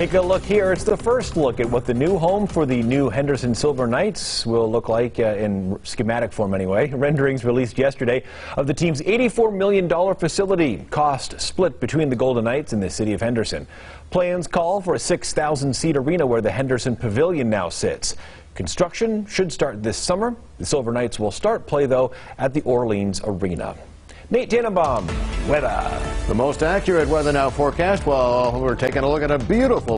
Take a look here. It's the first look at what the new home for the new Henderson Silver Knights will look like uh, in schematic form anyway. Renderings released yesterday of the team's $84 million facility, cost split between the Golden Knights and the city of Henderson. Plans call for a 6,000-seat arena where the Henderson Pavilion now sits. Construction should start this summer. The Silver Knights will start play, though, at the Orleans Arena. Nate Tannenbaum, weather. The most accurate weather now forecast. Well, we're taking a look at a beautiful